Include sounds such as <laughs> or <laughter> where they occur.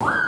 you <laughs>